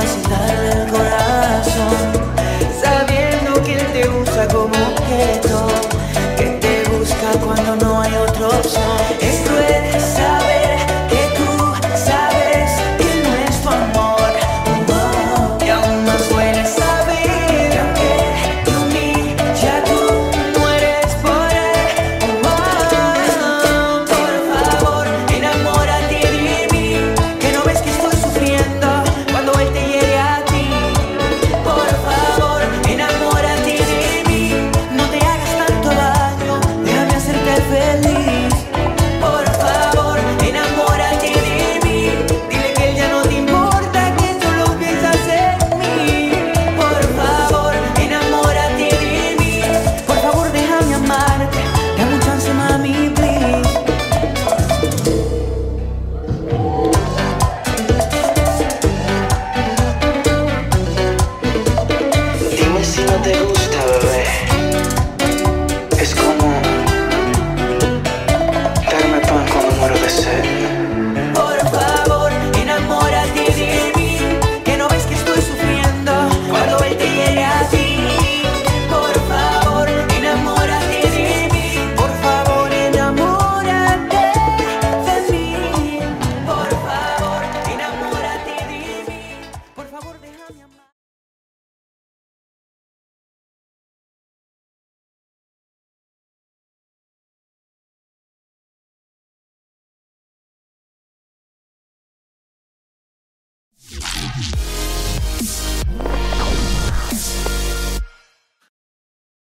capacidad del corazón, sabiendo que te usa como objeto.